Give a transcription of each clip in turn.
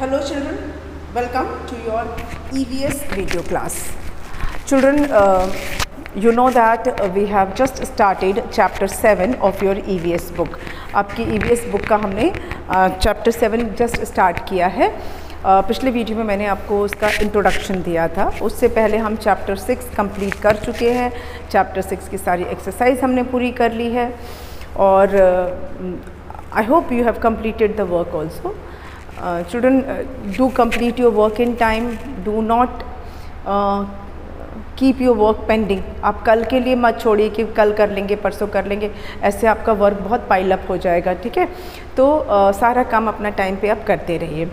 Hello children, welcome to your EVS video class. Children, uh, you know that uh, we have just started chapter 7 of your EVS book. आपकी EVS book का हमने chapter seven just start किया है uh, पिछले video में मैंने आपको उसका इंट्रोडक्शन दिया था उससे पहले हम चैप्टर सिक्स कंप्लीट कर चुके हैं चैप्टर सिक्स की सारी एक्सरसाइज हमने पूरी कर ली है और I hope you have the work also uh, children uh, do complete your work in time. Do not uh, keep your work pending आप कल के लिए मत छोड़िए कि कल कर लेंगे परसों कर लेंगे। ऐसे आपका वर्क बहुत पाइल अप हो जाएगा ठीक है? तो uh, सारा काम अपना टाइम पे आप करते रहिए।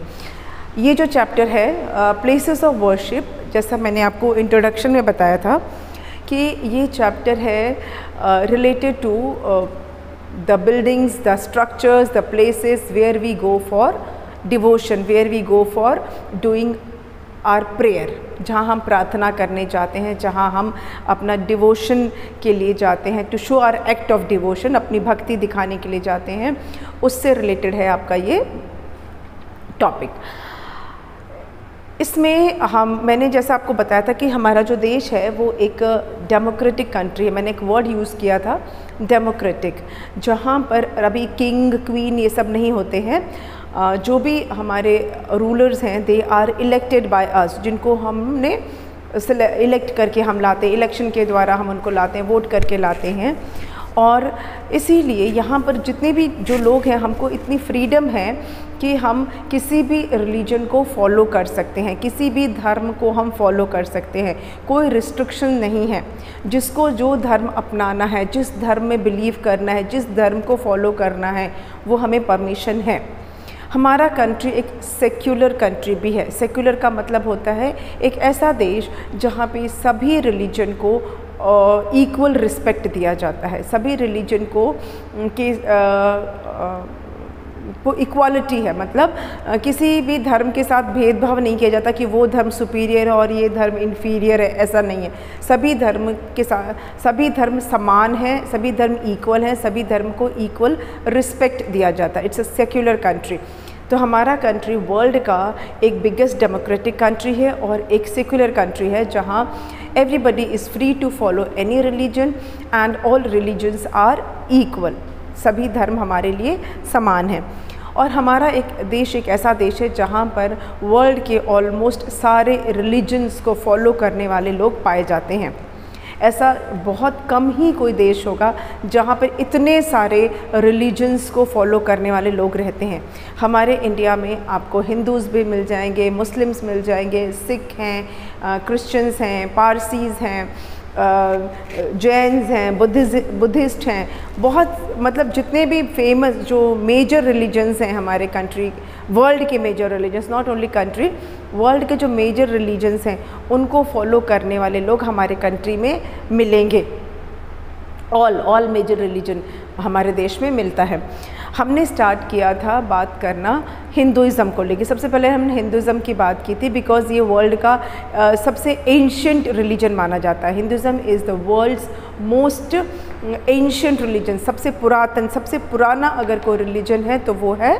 ये जो चैप्टर है प्लेसेस ऑफ़ वर्शिप जैसा मैंने आपको इंट्रोडक्शन में बताया था कि ये चैप्टर है related to the buildings the structures the places where we go for devotion where we go for doing or prayer जहाँ हम प्रार्थना करने जाते हैं, जहाँ हम अपना डिवोशन के लिए जाते हैं to show or act of devotion अपनी भक्ति दिखाने के लिए जाते हैं, उससे रिलेटेड है आपका ये टॉपिक इसमें हम, मैंने जैसा आपको बताया था कि हमारा जो देश है, वो एक डेमोक्रेटिक कंट्री है, मैंने एक वर्ड यूज़ किया था डेमोक्रेटिक जहाँ पर अभी किंग क्वीन ये सब नहीं होते हैं जो भी हमारे रूलर्स हैं they are elected by us जिनको हमने इलेक्ट करके हम लाते हैं इलेक्शन के द्वारा हम उनको लाते हैं वोट करके लाते हैं। और इसीलिए यहाँ पर जितने भी जो लोग हैं, हमको इतनी फ्रीडम है कि हम किसी भी रिलीजन को फॉलो कर सकते हैं, किसी भी धर्म को हम फॉलो कर सकते हैं। कोई रिस्ट्रिक्शन नहीं है। जिसको जो धर्म अपनाना है, जिस धर्म में बिलीव करना है, जिस धर्म को फॉलो करना है, वो हमें परमिशन है। हमारा कंट्री एक सेक्युलर कंट्री भी है। सेक्युलर का मतलब होता है एक ऐसा देश जहाँ पे सभी रिलीजन को इक्वल रिस्पेक्ट दिया जाता है। सभी रिलीजन को के को इक्वालिटी है मतलब किसी भी धर्म के साथ भेदभाव नहीं किया जाता कि वो धर्म सुपीरियर है और ये धर्म इन्फीरियर है, ऐसा नहीं है। सभी धर्म के साथ सभी धर्म समान है, सभी धर्म इक्वल हैं, सभी धर्म को इक्वल रिस्पेक्ट दिया जाता है। इट्स अ सेक्युलर कंट्री तो हमारा कंट्री वर्ल्ड का एक बिगेस्ट डेमोक्रेटिक कंट्री है और एक सेक्युलर कंट्री है, जहाँ everybody is free to follow any religion and all religions are equal सभी धर्म हमारे लिए समान हैं। और हमारा एक देश एक ऐसा देश है जहाँ पर वर्ल्ड के ऑलमोस्ट सारे रिलीजन्स को फॉलो करने वाले लोग पाए जाते हैं। ऐसा बहुत कम ही कोई देश होगा जहाँ पर इतने सारे रिलीजन्स को फॉलो करने वाले लोग रहते हैं। हमारे इंडिया में आपको हिंदूज़ भी मिल जाएँगे मुस्लिम्स मिल जाएँगे सिख हैं क्रिश्चियंस हैं पारसीज़ हैं। जैन्स हैं बुद्धिस्ट हैं, बहुत मतलब जितने भी फ़ेमस जो मेजर रिलीजन्स हैं हमारे कंट्री वर्ल्ड के major religions not only country world के जो मेजर रिलीजन्स हैं, उनको फॉलो करने वाले लोग हमारे कंट्री में मिलेंगे। ऑल ऑल मेजर रिलीजन हमारे देश में मिलता है। हमने स्टार्ट किया था बात करना हिंदुज़म को लेकर सबसे पहले हमने हिंदुज़म की बात की थी बिकॉज़ ये वर्ल्ड का आ, सबसे एंशंट रिलीजन माना जाता है। Hinduism is the world's most ancient religion सबसे पुरातन सबसे पुराना अगर कोई रिलीजन है तो वो है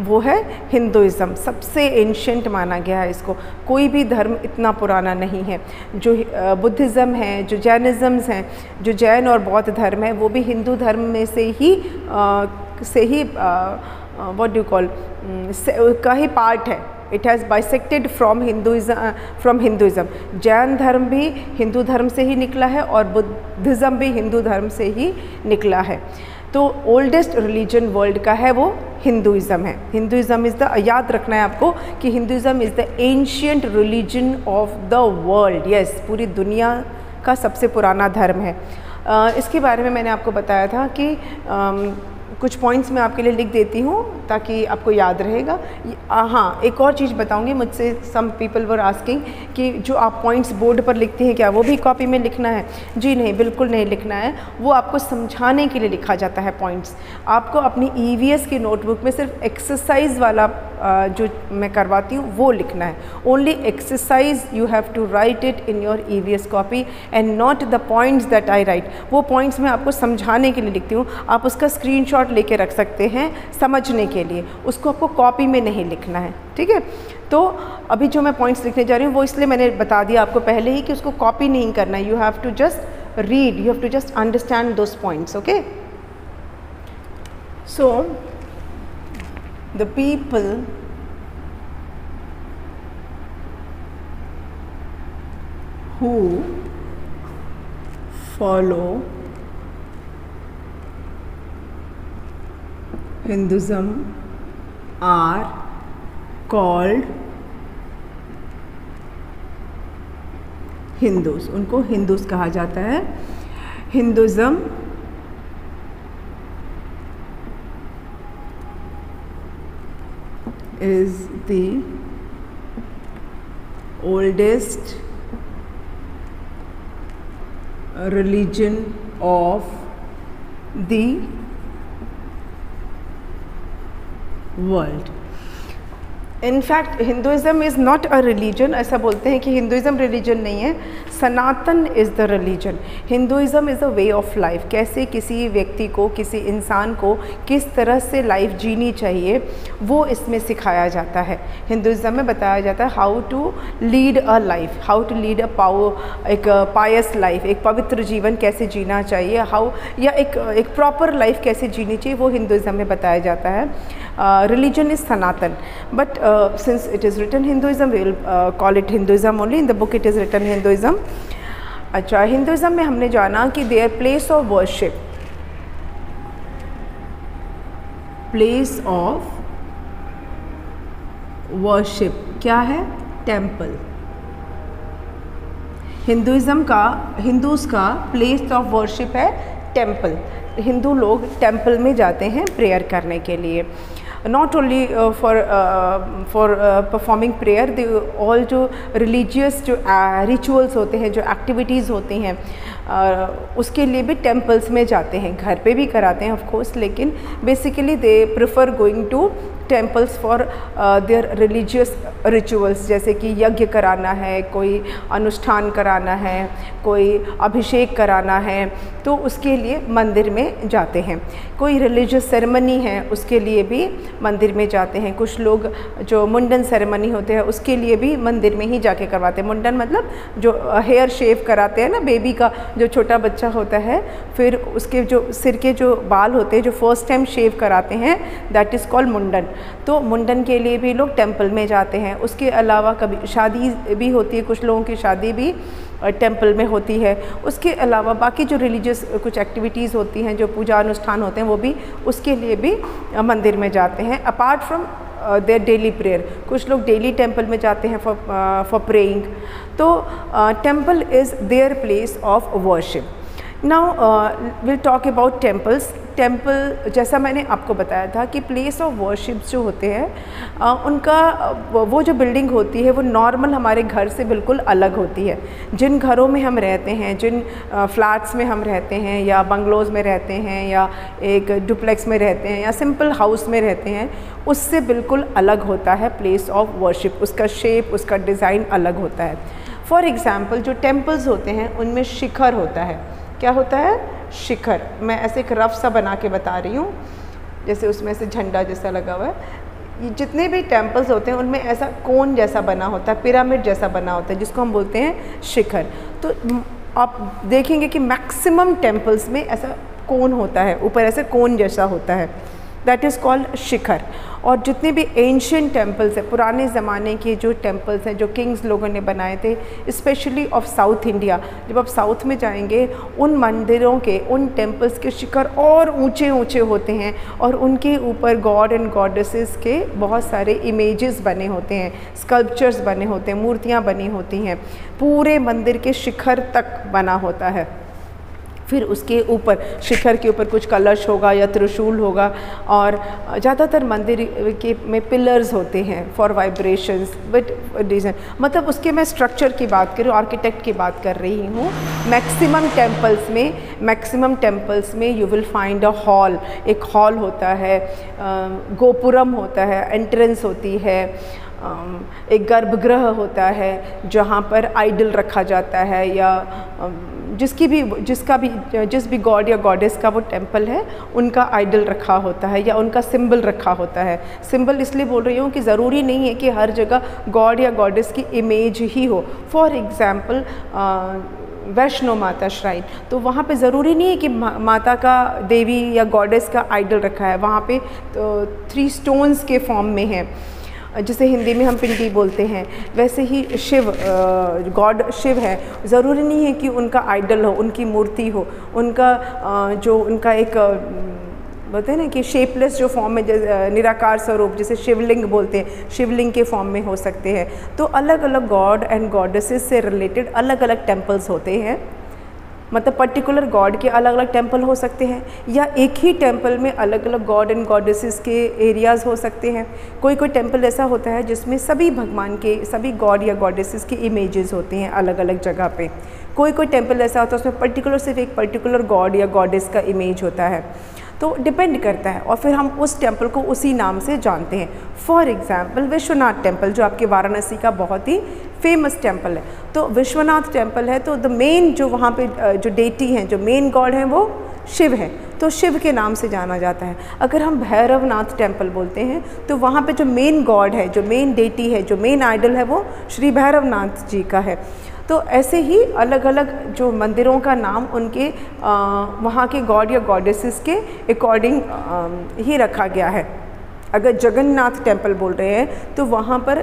वो है हिंदुज़म सबसे एंशंट माना गया है इसको। कोई भी धर्म इतना पुराना नहीं है। जो बुद्धिज़्म है जो जैनिज़म्स हैं जो जैन और बौद्ध धर्म है वो भी हिंदू धर्म में से ही आ, से ही व्हाट डू कॉल का ही पार्ट है। It has bisected from Hinduism from Hinduism Jain धर्म भी हिंदू धर्म से ही निकला है और बुद्धिज़्म भी हिंदू धर्म से ही निकला है। तो ओल्डेस्ट रिलीजन वर्ल्ड का है वो हिंदुज़म है। हिंदुज़म इज़ द याद रखना है आपको कि Hinduism is the ancient religion of the world yes पूरी दुनिया का सबसे पुराना धर्म है। uh, इसके बारे में मैंने आपको बताया था कि कुछ पॉइंट्स मैं आपके लिए लिख देती हूँ ताकि आपको याद रहेगा। हाँ एक और चीज़ बताऊँगी, मुझसे सम पीपल वर आस्किंग कि जो आप पॉइंट्स बोर्ड पर लिखते हैं, क्या वो भी कॉपी में लिखना है? जी नहीं, बिल्कुल नहीं लिखना है। वो आपको समझाने के लिए लिखा जाता है पॉइंट्स आपको अपनी ईवीएस की नोटबुक में सिर्फ़ एक्सरसाइज वाला जो मैं करवाती हूँ, वो लिखना है। Only exercise you have to write it in your E V S copy and not the points that I write वो पॉइंट्स मैं आपको समझाने के लिए लिखती हूँ। आप उसका स्क्रीन शॉट लेके रख सकते हैं समझने के लिए। उसको आपको कॉपी में नहीं लिखना है, ठीक है? तो अभी जो मैं पॉइंट्स लिखने जा रही हूँ, वो इसलिए मैंने बता दिया आपको पहले ही कि उसको कॉपी नहीं करना है। You have to just read you have to just understand those points okay so the people who follow Hinduism are called Hindus उनको हिंदूस कहा जाता है Hinduism is the oldest religion of the world. In fact Hinduism is not a religion ऐसा बोलते हैं कि Hinduism religion नहीं है Sanatan is the religion Hinduism is a way of life कैसे किसी व्यक्ति को किसी इंसान को किस तरह से लाइफ जीनी चाहिए वो इसमें सिखाया जाता है हिंदुज़म में बताया जाता है how to lead a life how to lead a पाओ एक पायस लाइफ एक पवित्र जीवन कैसे जीना चाहिए हाउ या एक एक प्रॉपर लाइफ कैसे जीनी चाहिए वो हिंदुज़म में बताया जाता है religion is Sanatan but since it is written we will uh, call it Hinduism only. In the book it is written Hinduism. अच्छा हिंदुज़म में हमने जाना कि their place of worship place of worship क्या है? टेंपल हिंदुज़म का, Hindus का place of worship है टेंपल हिंदू लोग टेंपल में जाते हैं प्रेयर करने के लिए. Not only uh, for uh, for uh, performing prayer the all जो religious जो rituals होते हैं जो activities होती हैं उसके लिए भी टेम्पल्स में जाते हैं, घर पे भी कराते हैं ऑफकोर्स लेकिन basically they prefer going to temples for their religious rituals जैसे कि यज्ञ कराना है, कोई अनुष्ठान कराना है, कोई अभिषेक कराना है तो उसके लिए मंदिर में जाते हैं। कोई रिलीजियस सेरेमनी है, उसके लिए भी मंदिर में जाते हैं। कुछ लोग जो मुंडन सेरेमनी होते हैं, उसके लिए भी मंदिर में ही जाके करवाते हैं। मुंडन मतलब जो हेयर शेव कराते हैं ना बेबी का जो छोटा बच्चा होता है, फिर उसके जो सिर के जो बाल होते हैं, जो फ़र्स्ट टाइम शेव कराते हैं दैट इज़ कॉल्ड मुंडन। तो मुंडन के लिए भी लोग टेंपल में जाते हैं। उसके अलावा कभी शादी भी होती है, कुछ लोगों की शादी भी टेंपल में होती है। उसके अलावा बाकी जो रिलीजियस कुछ एक्टिविटीज़ होती हैं, जो पूजा अनुष्ठान होते हैं, वो भी उसके लिए भी मंदिर में जाते हैं। Apart from their daily prayer कुछ लोग डेली टेंपल में जाते हैं फॉर फॉर प्रेइंग तो temple is their place of worship now will talk about temples temple जैसा मैंने आपको बताया था कि प्लेस ऑफ़ वर्शिप जो होते हैं uh, उनका वो जो बिल्डिंग होती है वो नॉर्मल हमारे घर से बिल्कुल अलग होती है। जिन घरों में हम रहते हैं जिन फ्लैट्स में हम रहते हैं या बंगलोज़ में रहते हैं या एक डुप्लेक्स में रहते हैं या सिंपल हाउस में रहते हैं उससे बिल्कुल अलग होता है प्लेस ऑफ़ वर्शिप उसका शेप उसका डिज़ाइन अलग होता है। फॉर एग्ज़ाम्पल जो टेम्पल्स होते हैं उनमें शिखर होता है। क्या होता है? शिखर। मैं ऐसे एक रफ सा बना के बता रही हूँ, जैसे उसमें से झंडा जैसा लगा हुआ है। ये जितने भी टेम्पल्स होते हैं, उनमें ऐसा कोन जैसा बना होता है पिरामिड जैसा बना होता है, जिसको हम बोलते हैं शिखर। तो आप देखेंगे कि मैक्सिमम टेम्पल्स में ऐसा कोन होता है, ऊपर ऐसे कोन जैसा होता है। That is called shikhar. और जितने भी एंशियंट टेम्पल्स हैं, पुराने ज़माने के जो टेम्पल्स हैं, जो किंग्स लोगों ने बनाए थे स्पेशली ऑफ़ साउथ इंडिया जब आप साउथ में जाएँगे, उन मंदिरों के, उन टेम्पल्स के शिखर और ऊँचे ऊँचे होते हैं और उनके ऊपर गॉड एंड गॉडेसेस के बहुत सारे इमेजेस बने होते हैं स्कल्पचर्स बने होते हैं, मूर्तियाँ बनी होती हैं। पूरे मंदिर के शिखर तक बना होता है। फिर उसके ऊपर, शिखर के ऊपर कुछ कलश होगा या त्रिशूल होगा। और ज़्यादातर मंदिर के में पिलर्स होते हैं फॉर वाइब्रेशंस बट डिज़ाइन मतलब उसके मैं स्ट्रक्चर की बात करूँ आर्किटेक्ट की बात कर रही हूँ। मैक्सिमम टेम्पल्स में मैक्सिमम टेम्पल्स में you will find a hall एक हॉल होता है गोपुरम होता है एंट्रेंस होती है एक गर्भगृह होता है, जहाँ पर आइडल रखा जाता है या जिसकी भी, जिसका भी, जिस भी गॉड या गॉडेस का वो टेंपल है, उनका आइडल रखा होता है या उनका सिंबल रखा होता है। सिंबल इसलिए बोल रही हूँ कि ज़रूरी नहीं है कि हर जगह गॉड या गॉडेस की इमेज ही हो। फॉर एग्ज़ाम्पल वैष्णो माता श्राइन तो वहाँ पे ज़रूरी नहीं है कि माता का, देवी या गॉडेस का आइडल रखा है। वहाँ पे तो थ्री स्टोन्स के फॉर्म में है। जिसे हिंदी में हम पिंडी बोलते हैं। वैसे ही शिव गॉड शिव है। ज़रूरी नहीं है कि उनका आइडल हो, उनकी मूर्ति हो। उनका जो उनका एक बोलते हैं ना कि शेपलेस जो फॉर्म में निराकार स्वरूप, जिसे शिवलिंग बोलते हैं, शिवलिंग के फॉर्म में हो सकते हैं। तो अलग अलग गॉड एंड गॉडेसेस से रिलेटेड अलग अलग टेम्पल्स होते हैं। मतलब पर्टिकुलर गॉड के अलग अलग टेंपल हो सकते हैं, या एक ही टेंपल में अलग अलग गॉड एंड गॉडेसेस के एरियाज़ हो सकते हैं। कोई कोई टेंपल ऐसा होता है जिसमें सभी भगवान के, सभी गॉड या गॉडेसेस के इमेजेस होते हैं अलग अलग जगह पे। कोई कोई टेंपल ऐसा होता है उसमें पर्टिकुलर सिर्फ़ एक पर्टिकुलर गॉड या गॉडेस का इमेज होता है। तो डिपेंड करता है और फिर हम उस टेंपल को उसी नाम से जानते हैं। फॉर एग्ज़ाम्पल विश्वनाथ टेंपल जो आपके वाराणसी का बहुत ही फ़ेमस टेंपल है। तो विश्वनाथ टेंपल है तो द मेन जो वहाँ पे जो डेटी हैं, जो मेन गॉड हैं, वो शिव है। तो शिव के नाम से जाना जाता है। अगर हम भैरवनाथ टेंपल बोलते हैं तो वहाँ पे जो मेन गॉड है, जो मेन डेटी है, जो मेन आइडल है, वो श्री भैरवनाथ जी का है। तो ऐसे ही अलग अलग जो मंदिरों का नाम उनके वहाँ के गॉड या गॉडेसेस के अकॉर्डिंग ही रखा गया है। अगर जगन्नाथ टेंपल बोल रहे हैं तो वहाँ पर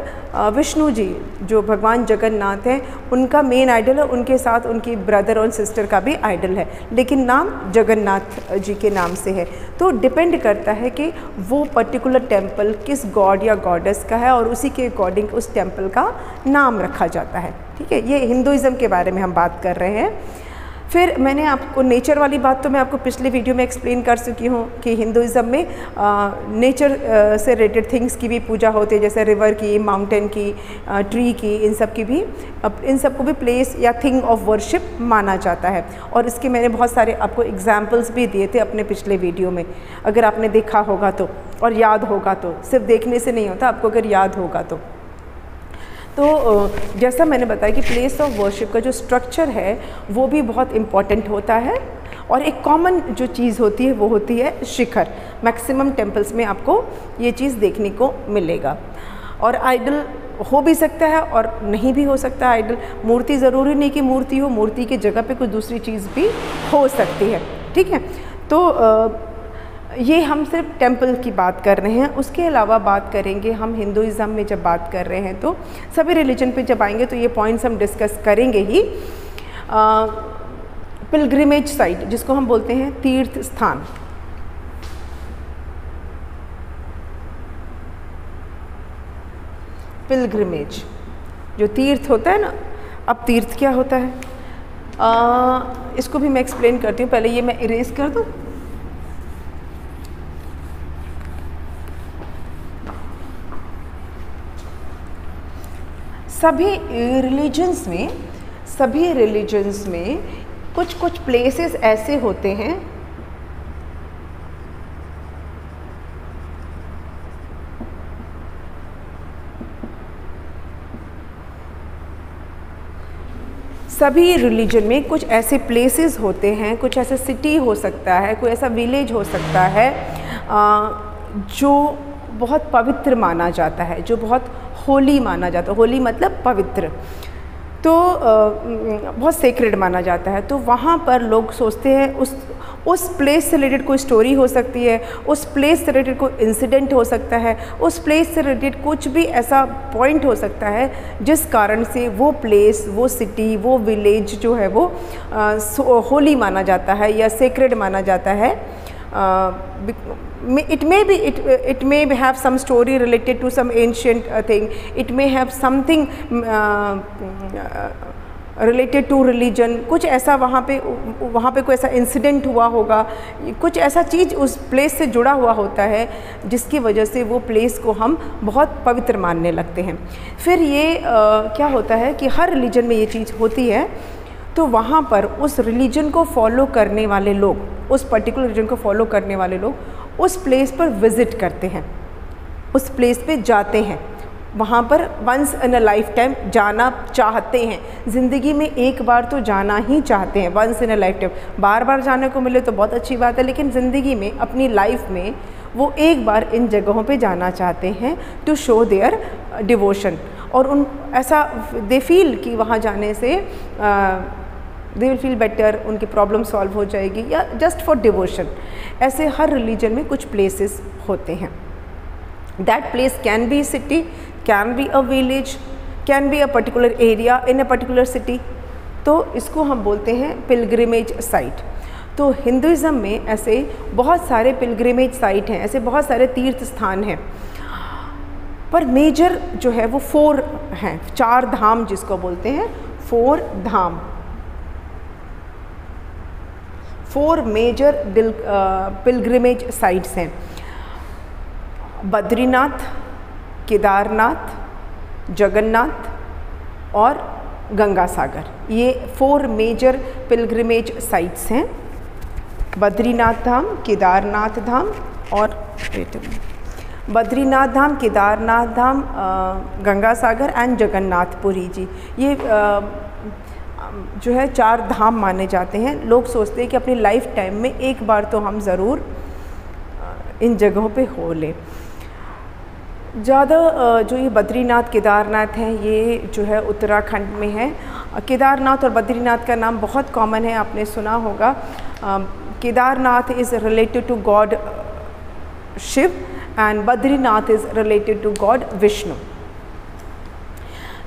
विष्णु जी, जो भगवान जगन्नाथ हैं, उनका मेन आइडल है, उनके साथ उनकी ब्रदर और सिस्टर का भी आइडल है। लेकिन नाम जगन्नाथ जी के नाम से है। तो डिपेंड करता है कि वो पर्टिकुलर टेंपल किस गॉड या गॉडेस का है, और उसी के अकॉर्डिंग उस टेंपल का नाम रखा जाता है। ठीक है, ये हिंदुज़म के बारे में हम बात कर रहे हैं। फिर मैंने आपको नेचर वाली बात तो मैं आपको पिछले वीडियो में एक्सप्लेन कर चुकी हूँ कि हिंदुज़म में आ, नेचर आ, से रिलेटेड थिंग्स की भी पूजा होती है जैसे रिवर की माउंटेन की आ, ट्री की इन सब की भी इन सबको भी प्लेस या थिंग ऑफ़ वर्शिप माना जाता है। और इसके मैंने बहुत सारे आपको एग्जाम्पल्स भी दिए थे अपने पिछले वीडियो में अगर आपने देखा होगा तो और याद होगा तो सिर्फ़ देखने से नहीं होता आपको अगर याद होगा तो। तो जैसा मैंने बताया कि प्लेस ऑफ़ वर्शिप का जो स्ट्रक्चर है, वो भी बहुत इंपॉर्टेंट होता है। और एक कॉमन जो चीज़ होती है, वो होती है शिखर। मैक्सिमम टेम्पल्स में आपको ये चीज़ देखने को मिलेगा। और आइडल हो भी सकता है और नहीं भी हो सकता आइडल मूर्ति ज़रूरी नहीं कि मूर्ति हो, मूर्ति की जगह पे कोई दूसरी चीज़ भी हो सकती है। ठीक है? तो ये हम सिर्फ़ टेंपल की बात कर रहे हैं। उसके अलावा बात करेंगे हम हिंदुज़म में जब बात कर रहे हैं तो सभी रिलीजन पे जब आएँगे तो ये पॉइंट्स हम डिस्कस करेंगे ही। पिलग्रिमेज साइट जिसको हम बोलते हैं तीर्थ स्थान। पिलग्रिमेज जो तीर्थ होता है ना अब तीर्थ क्या होता है? आ, इसको भी मैं एक्सप्लेन करती हूँ। पहले ये मैं इरेज कर दूँ। सभी रिलीजन्स में, सभी रिलीजन्स में कुछ कुछ प्लेसेस ऐसे होते हैं सभी रिलीजन में कुछ ऐसे प्लेसेस होते हैं, कुछ ऐसा सिटी हो सकता है, कोई ऐसा विलेज हो सकता है जो बहुत पवित्र माना जाता है, जो बहुत होली माना जाता है, होली मतलब पवित्र। तो बहुत सेक्रेड माना जाता है। तो वहाँ पर लोग सोचते हैं, उस उस प्लेस से रिलेटेड कोई स्टोरी हो सकती है, उस प्लेस से रिलेटेड कोई इंसिडेंट हो सकता है, उस प्लेस से रिलेटेड कुछ भी ऐसा पॉइंट हो सकता है, जिस कारण से वो प्लेस वो सिटी वो विलेज जो है वो होली माना जाता है या सेक्रेड माना जाता है। It may be it, it may have some story related to some ancient uh, thing. It may have something related to religion कुछ ऐसा वहाँ पे वहाँ पे कोई ऐसा इंसिडेंट हुआ होगा। कुछ ऐसा चीज़ उस प्लेस से जुड़ा हुआ होता है जिसकी वजह से वो प्लेस को हम बहुत पवित्र मानने लगते हैं। फिर ये आ, क्या होता है कि हर रिलीजन में ये चीज़ होती है तो वहाँ पर उस रिलीजन को फॉलो करने वाले लोग, उस पर्टिकुलर रिलीजन को फॉलो करने वाले लोग उस प्लेस पर विज़िट करते हैं, उस प्लेस पे जाते हैं। वहाँ पर once in a life time जाना चाहते हैं। ज़िंदगी में एक बार तो जाना ही चाहते हैं once in a life time बार बार जाने को मिले तो बहुत अच्छी बात है, लेकिन ज़िंदगी में, अपनी लाइफ में वो एक बार इन जगहों पे जाना चाहते हैं टू शो देयर डिवोशन और उन, ऐसा दे फील कि वहाँ जाने से दे विल फील बेटर उनकी प्रॉब्लम सॉल्व हो जाएगी, या जस्ट फॉर डिवोशन ऐसे हर रिलीजन में कुछ प्लेसेस होते हैं. That place can be city can be a village can be a particular area in a particular city तो इसको हम बोलते हैं पिलग्रिमेज साइट तो हिंदुज़म में ऐसे बहुत सारे पिलग्रिमेज साइट हैं, ऐसे बहुत सारे तीर्थ स्थान हैं. पर मेजर जो है वो फोर हैं, चार धाम जिसको बोलते हैं four Dham. Four major pilgrimage sites हैं। बद्रीनाथ, केदारनाथ, जगन्नाथ और गंगा सागर ये फोर मेजर पिलग्रिमेज साइट्स हैं। बद्रीनाथ धाम, केदारनाथ धाम और बद्रीनाथ धाम, केदारनाथ धाम गंगा सागर एंड जगन्नाथपुरी जी। ये जो है चार धाम माने जाते हैं। लोग सोचते हैं कि अपनी लाइफ टाइम में एक बार तो हम ज़रूर इन जगहों पे हो लें। ज़्यादा जो ये बद्रीनाथ केदारनाथ हैं, ये जो है उत्तराखंड में है। केदारनाथ और बद्रीनाथ का नाम बहुत कॉमन है, आपने सुना होगा। Kedarnath is related to god Shiva and Badrinath is related to god Vishnu.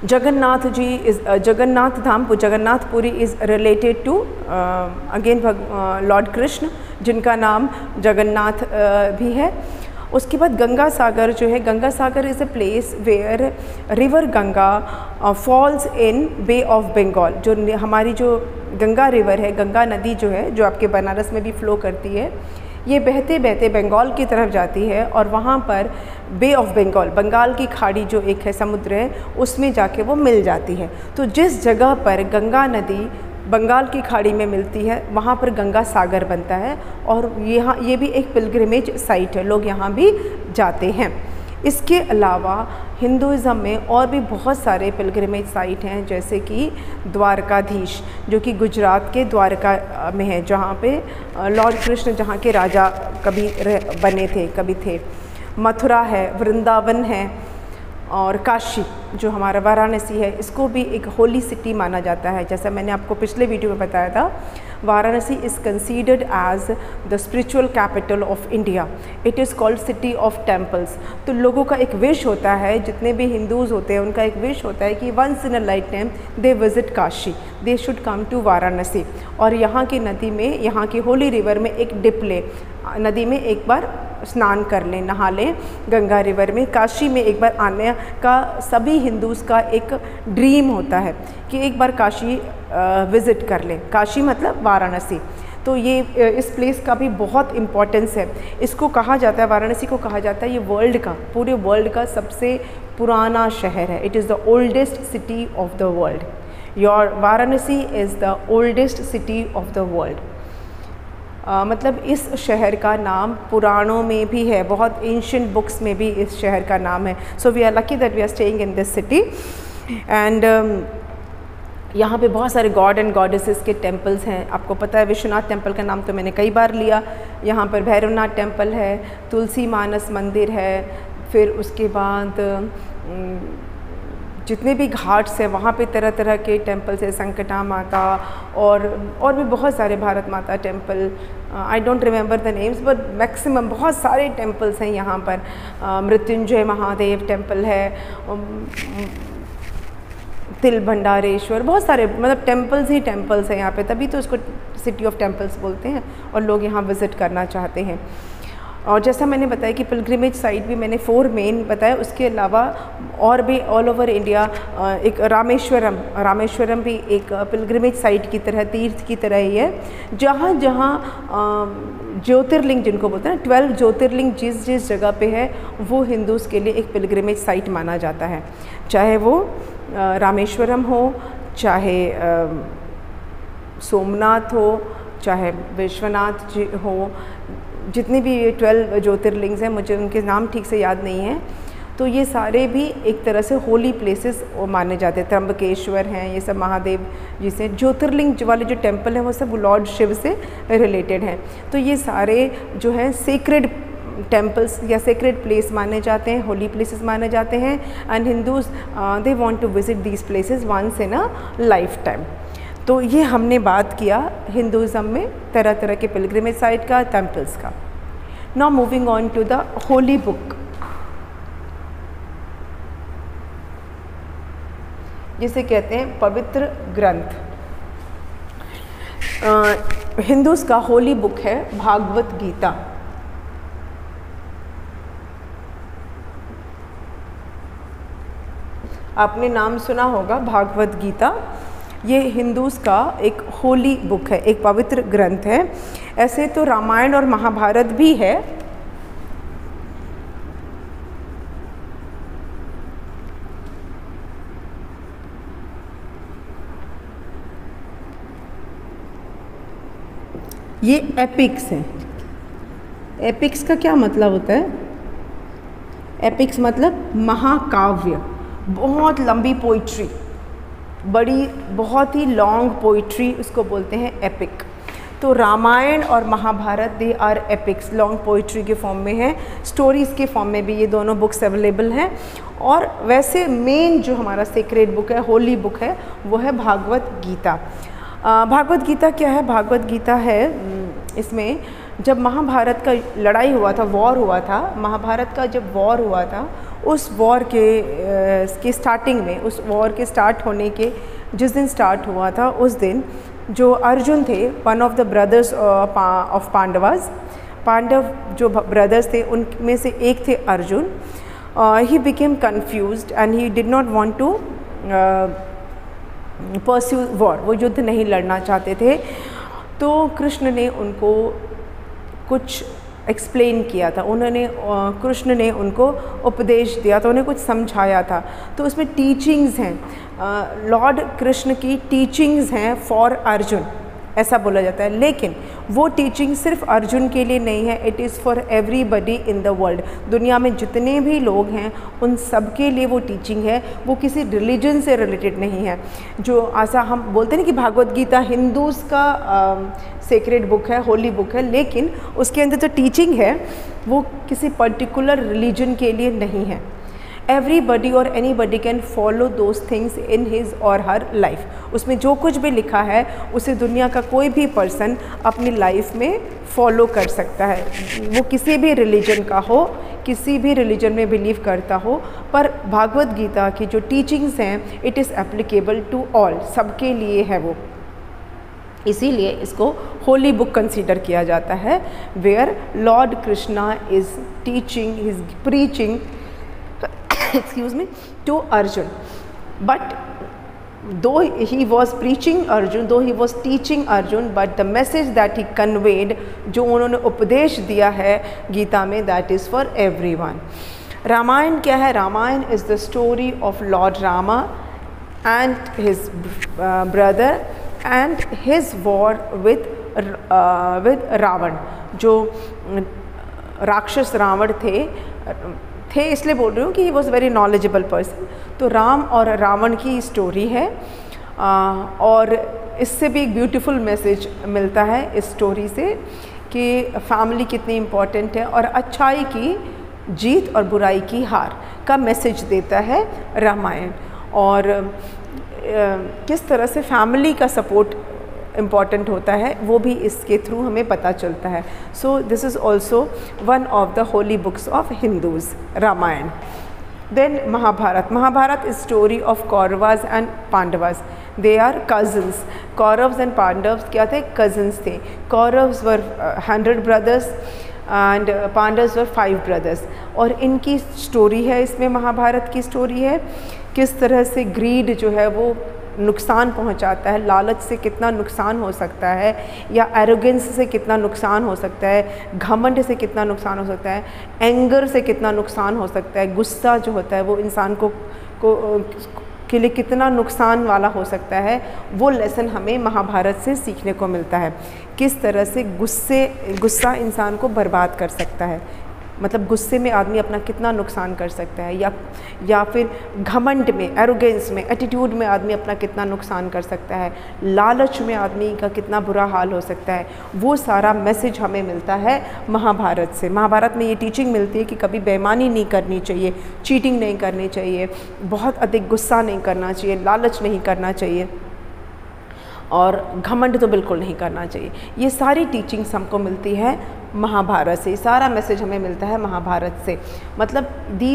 Jagannath ji is Jagannath Dham Jagannathpuri is related to again भग लॉर्ड कृष्ण जिनका नाम जगन्नाथ uh, भी है। उसके बाद गंगा सागर जो है Ganga Sagar is a place where river Ganga falls in Bay of Bengal जो हमारी जो गंगा रिवर है गंगा नदी जो है जो आपके बनारस में भी फ़्लो करती है ये बहते बहते बंगाल की तरफ़ जाती है और वहाँ पर बे ऑफ़ बंगाल बंगाल की खाड़ी जो एक है, समुद्र है, उसमें जाके वो मिल जाती है। तो जिस जगह पर गंगा नदी बंगाल की खाड़ी में मिलती है, वहाँ पर गंगा सागर बनता है और यहाँ, ये भी एक पिलग्रमेज साइट है, लोग यहाँ भी जाते हैं। इसके अलावा हिंदुज़म में और भी बहुत सारे पिलग्रमेज साइट हैं, जैसे कि द्वारकाधीश, जो कि गुजरात के द्वारका में है, जहाँ पे लॉर्ड कृष्ण जहाँ के राजा कभी बने थे, कभी थे। मथुरा है, वृंदावन है और काशी, जो हमारा वाराणसी है, इसको भी एक होली सिटी माना जाता है। जैसा मैंने आपको पिछले वीडियो में बताया था, Varanasi is considered as the spiritual capital of India it is called city of temples तो लोगों का एक विश होता है, जितने भी हिंदूज़ होते हैं, उनका एक विश होता है कि once in a lifetime they visit Kashi. They should come to Varanasi. और यहाँ की नदी में, यहाँ की होली रिवर में एक डिप ले। नदी में एक बार स्नान कर लें, नहा लें गंगा रिवर में। काशी में एक बार आने का, सभी हिंदूज़ का एक ड्रीम होता है कि एक बार काशी विज़िट कर लें। काशी मतलब वाराणसी। तो ये इस प्लेस का भी बहुत इम्पोर्टेंस है। इसको कहा जाता है, वाराणसी को कहा जाता है ये वर्ल्ड का, पूरे वर्ल्ड का सबसे पुराना शहर है। It is the oldest city of the world your Varanasi is the oldest city of the world ah, मतलब इस शहर का नाम पुराणों में भी है बहुत एंशंट बुक्स में भी इस शहर का नाम है। So we are lucky that we are staying in this city and यहाँ पे बहुत सारे गॉड एंड गॉडेसेस के टेम्पल्स हैं। आपको पता है विश्वनाथ टेंपल का नाम तो मैंने कई बार लिया। यहाँ पर भैरवनाथ टेंपल है तुलसी मानस मंदिर है फिर उसके बाद जितने भी घाट्स हैं वहाँ पे तरह तरह के टेम्पल्स हैं संकटा माता और और भी बहुत सारे Bharat Mata temple I don't remember the names but maximum बहुत सारे टेम्पल्स हैं यहाँ पर। Uh, मृत्युंजय महादेव टेंपल है um, तिल भंडारेश्वर बहुत सारे मतलब टेम्पल्स ही टेम्पल्स हैं यहाँ पे तभी तो उसको सिटी ऑफ़ टेम्पल्स बोलते हैं और लोग यहाँ विज़िट करना चाहते हैं। और जैसा मैंने बताया कि पिलग्रिमेज साइट भी मैंने फोर मेन बताया उसके अलावा और भी ऑल ओवर इंडिया एक रामेश्वरम रामेश्वरम भी एक पिलग्रिमेज साइट की तरह, तीर्थ की तरह ही है। जहाँ जहाँ ज्योतिर्लिंग जिनको बोलते हैं ट्वेल्व ज्योतिर्लिंग जिस जिस जगह पे है, वो हिंदूज़ के लिए एक पिलग्रिमेज साइट माना जाता है। चाहे वो रामेश्वरम हो, चाहे सोमनाथ हो, चाहे विश्वनाथ जी हो जितने भी ये ट्वेल्व ज्योतिर्लिंग्स हैं, मुझे उनके नाम ठीक से याद नहीं है। तो ये सारे भी एक तरह से होली प्लेसेस माने जाते हैं। त्र्यंबकेश्वर हैं, ये सब महादेव जिसे ज्योतिर्लिंग वाले जो टेंपल हैं, वो सब लॉर्ड शिव से रिलेटेड हैं। तो ये सारे जो हैं सेक्रेड टेम्पल्स या सेक्रेड प्लेस माने जाते हैं होली प्लेसेस माने जाते हैं। And Hindus they want to visit these places once in a lifetime तो ये हमने बात किया हिंदुज़म में तरह तरह के पिलग्रमेज साइट का टेम्पल्स का। Now moving on to the holy book जिसे कहते हैं पवित्र ग्रंथ। हिंदूज का होली बुक है भागवत गीता। आपने नाम सुना होगा भागवत गीता। ये हिंदूज का एक होली बुक है, एक पवित्र ग्रंथ है। ऐसे तो रामायण और महाभारत भी है। ये एपिक्स है। एपिक्स का क्या मतलब होता है? एपिक्स मतलब महाकाव्य, बहुत लंबी पोइट्री बड़ी, बहुत ही लॉन्ग पोइट्री उसको बोलते हैं एपिक तो रामायण और Mahabharat they are epics long poetry के फॉर्म में है. स्टोरीज़ के फॉर्म में भी ये दोनों बुक्स अवेलेबल हैं. और वैसे मेन जो हमारा सीक्रेट बुक है होली बुक है, वो है भागवत गीता. भागवत गीता क्या है? भागवत गीता है इसमें जब महाभारत का लड़ाई हुआ था वॉर हुआ था, महाभारत का जब वॉर हुआ था उस वॉर के के स्टार्टिंग में, उस वॉर के स्टार्ट होने के जिस दिन स्टार्ट हुआ था, उस दिन जो अर्जुन थे one of the brothers of Pandavas Pandav जो ब्रदर्स थे, उनमें से एक थे Arjun. He became confuse and he did not want to pursue war वो युद्ध नहीं लड़ना चाहते थे। तो कृष्ण ने उनको कुछ एक्सप्लेन किया था। उन्होंने कृष्ण ने उनको उपदेश दिया था, उन्हें कुछ समझाया था। तो उसमें टीचिंग्स हैं। लॉर्ड कृष्ण की टीचिंग्स हैं फॉर अर्जुन ऐसा बोला जाता है। लेकिन वो टीचिंग सिर्फ़ अर्जुन के लिए नहीं है it is for everybody in the world दुनिया में जितने भी लोग हैं, उन सब के लिए वो टीचिंग है। वो किसी रिलीजन से रिलेटेड नहीं है। जो ऐसा हम बोलते हैं कि भागवत गीता हिंदूज़ का सेक्रेट बुक है होली बुक है, लेकिन उसके अंदर जो टीचिंग है, वो किसी पर्टिकुलर रिलीजन के लिए नहीं है। एवरीबडी और anybody can follow those things in his or her life उसमें जो कुछ भी लिखा है, उसे दुनिया का कोई भी पर्सन अपनी लाइफ में फॉलो कर सकता है। वो किसी भी रिलीजन का हो, किसी भी रिलीजन में बिलीव करता हो, पर भागवत गीता की जो टीचिंग्स हैं it is applicable to all सबके लिए है वो। इसीलिए इसको होली बुक कंसीडर किया जाता है where lord Krishna is teaching is preaching excuse me to Arjun but though he was preaching Arjun though he was teaching Arjun but the message that he conveyed जो उन्होंने उपदेश दिया है गीता में that is for everyone Ramayan क्या है? Ramayan is the story of lord Rama and his brother and his war with with Ravan जो राक्षस रावण थे थे इसलिए बोल रही हूँ कि he was very knowledgeable person तो राम और रावण की स्टोरी है आ, और इससे भी एक ब्यूटीफुल मैसेज मिलता है इस स्टोरी से कि फैमिली कितनी इंपॉर्टेंट है और अच्छाई की जीत और बुराई की हार का मैसेज देता है रामायण. और किस तरह से फैमिली का सपोर्ट इंपॉर्टेंट होता है, वो भी इसके थ्रू हमें पता चलता है। So this is also one of the holy books of Hindus Ramayan then Mahabharat Mahabharat is story of Kauravas and Pandavas they are cousins Kauravas and Pandavas क्या थे? कजन्स थे. Kauravas were hundred brothers and Pandavas were five brothers और इनकी story है, इसमें महाभारत की story है, किस तरह से ग्रीड जो है वो नुकसान पहुंचाता है, लालच से कितना नुकसान हो सकता है, या एरोगेंस से कितना नुकसान हो सकता है, घमंड से कितना नुकसान हो सकता है एंगर से कितना नुकसान हो सकता है, गुस्सा जो होता है वो इंसान को को, के लिए कितना नुकसान वाला हो सकता है, वो लेसन हमें महाभारत से सीखने को मिलता है। किस तरह से गुस्से, गुस्सा इंसान को बर्बाद कर सकता है? मतलब गुस्से में आदमी अपना कितना नुकसान कर सकता है, या या फिर घमंड में एरोगेंस में एटीट्यूड में आदमी अपना कितना नुकसान कर सकता है, लालच में आदमी का कितना बुरा हाल हो सकता है, वो सारा मैसेज हमें मिलता है महाभारत से। महाभारत में ये टीचिंग मिलती है कि कभी बेईमानी नहीं करनी चाहिए चीटिंग नहीं करनी चाहिए, बहुत अधिक गुस्सा नहीं करना चाहिए, लालच नहीं करना चाहिए। और घमंड तो बिल्कुल नहीं करना चाहिए। ये सारी टीचिंग्स हमको मिलती है महाभारत से। सारा मैसेज हमें मिलता है महाभारत से। मतलब दी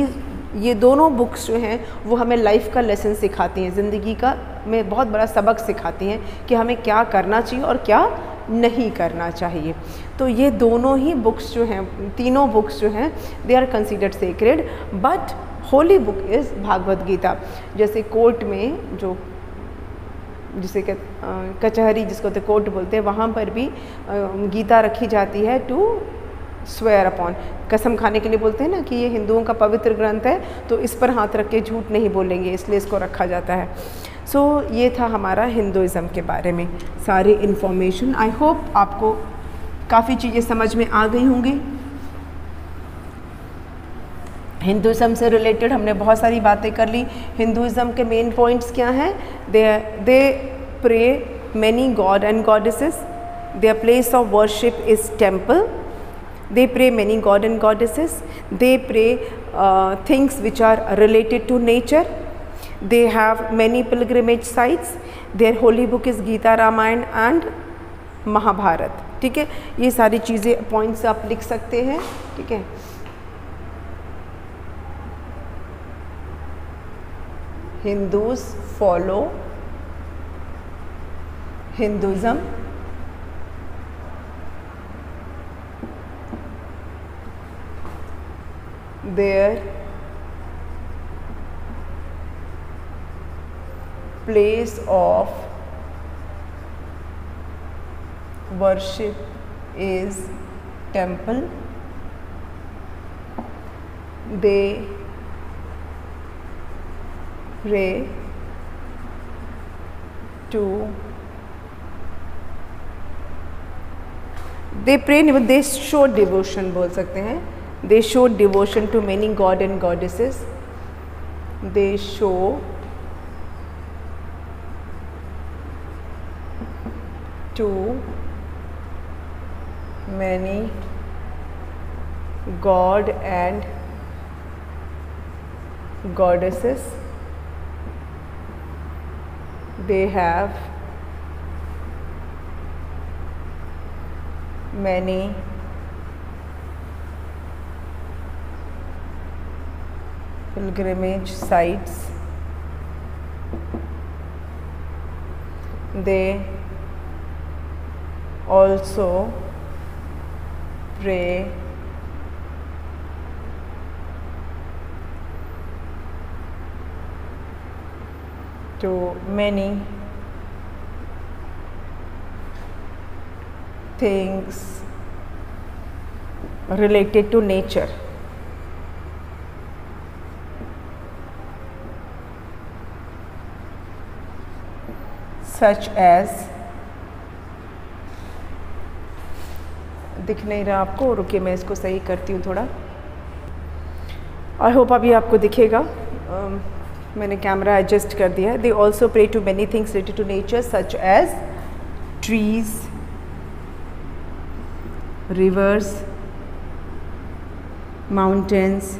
ये दोनों बुक्स जो हैं, वो हमें लाइफ का लेसन सिखाती हैं, ज़िंदगी का में बहुत बड़ा सबक सिखाती हैं कि हमें क्या करना चाहिए और क्या नहीं करना चाहिए। तो ये दोनों ही बुक्स जो हैं, तीनों बुक्स जो हैं they are considered sacred but holy book is Bhagavad Gita जैसे कोर्ट में जो जिसे कचहरी जिसको तो कोर्ट बोलते हैं वहाँ पर भी गीता रखी जाती है टू स्वेयर अपॉन कसम खाने के लिए बोलते हैं ना कि ये हिंदुओं का पवित्र ग्रंथ है तो इस पर हाथ रख के झूठ नहीं बोलेंगे इसलिए इसको रखा जाता है. सो so, ये था हमारा हिंदुज़म के बारे में सारी इन्फॉर्मेशन आई होप आपको काफ़ी चीज़ें समझ में आ गई होंगी. हिंदुज़म से रिलेटेड हमने बहुत सारी बातें कर ली। हिंदुज़म के मेन पॉइंट्स क्या हैं? They they pray many god and goddesses they place of worship is temple they pray many god and goddesses they pray things which are related to nature they have many pilgrimage sites their holy book is Gita Ramayana and Mahabharata ठीक है? ये सारी चीज़ें points आप लिख सकते हैं। ठीक है? Hindus follow Hinduism their place of worship is temple they pray to they pray they show devotion बोल सकते हैं they show devotion to many god and goddesses they show to many god and goddesses they have many pilgrimage sites. They also pray to many things related to nature. such as, दिख नहीं रहा आपको, रुकिए, मैं इसको सही करती हूँ थोड़ा आई होप अभी आपको दिखेगा मैंने कैमरा एडजस्ट कर दिया है। They also pray to many things related to nature such as trees rivers mountains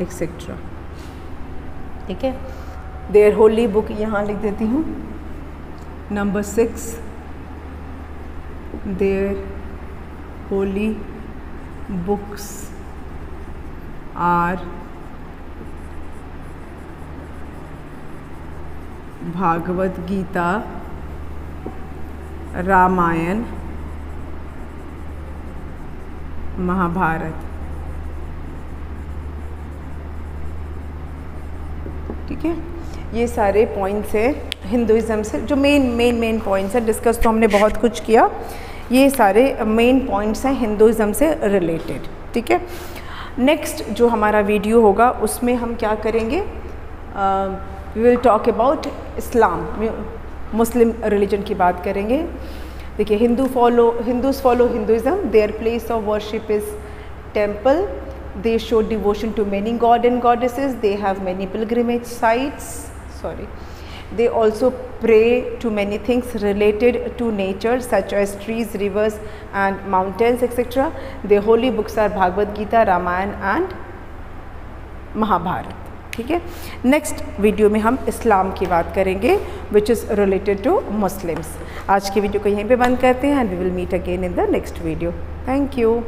etcetera ठीक है? देर होली बुक यहाँ लिख देती हूँ। Number six their holy books are Bhagavad Gita, Ramayana, Mahabharata. ठीक है? ये सारे पॉइंट्स हैं हिंदुज़म से, जो मेन मेन मेन पॉइंट्स हैं डिस्कस तो हमने बहुत कुछ किया। ये सारे मेन पॉइंट्स हैं हिंदुज़म से रिलेटेड ठीक है? नेक्स्ट जो हमारा वीडियो होगा, उसमें हम क्या करेंगे? We will talk about Islam Muslim religion की बात करेंगे। देखिए Hindu follow Hindus follow Hinduism their place of worship is temple they show devotion to many god and goddesses. They have many pilgrimage sites. Sorry. They also pray to many things related to nature such as trees rivers and mountains etc their holy books are bhagavad gita ramayana and mahabharata ठीक है next video में हम इस्लाम की बात करेंगे which is related to Muslims आज की video को यहीं पे बंद करते हैं and we will meet again in the next video thank you